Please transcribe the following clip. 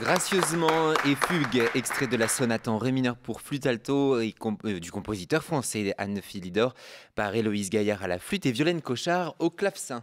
Gracieusement et fugue, extrait de la sonate en ré mineur pour flûte alto et euh, du compositeur français Anne Philidor par Héloïse Gaillard à la flûte et Violaine Cochard au clavecin.